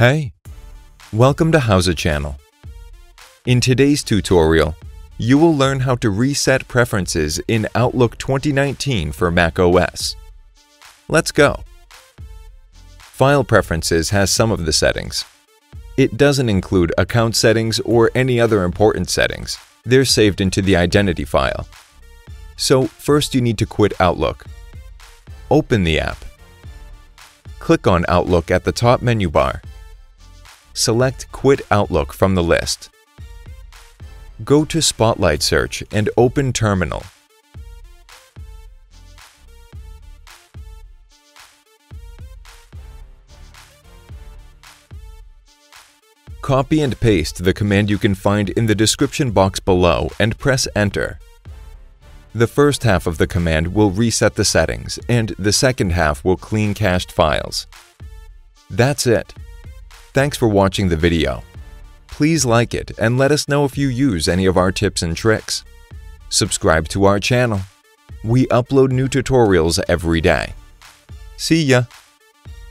Hey, welcome to Howza Channel. In today's tutorial, you will learn how to reset preferences in Outlook 2019 for Mac OS. Let's go. File Preferences has some of the settings. It doesn't include account settings or any other important settings. They're saved into the identity file. So first you need to quit Outlook. Open the app. Click on Outlook at the top menu bar select Quit Outlook from the list. Go to Spotlight Search and open Terminal. Copy and paste the command you can find in the description box below and press Enter. The first half of the command will reset the settings, and the second half will clean cached files. That's it. Thanks for watching the video. Please like it and let us know if you use any of our tips and tricks. Subscribe to our channel. We upload new tutorials every day. See ya!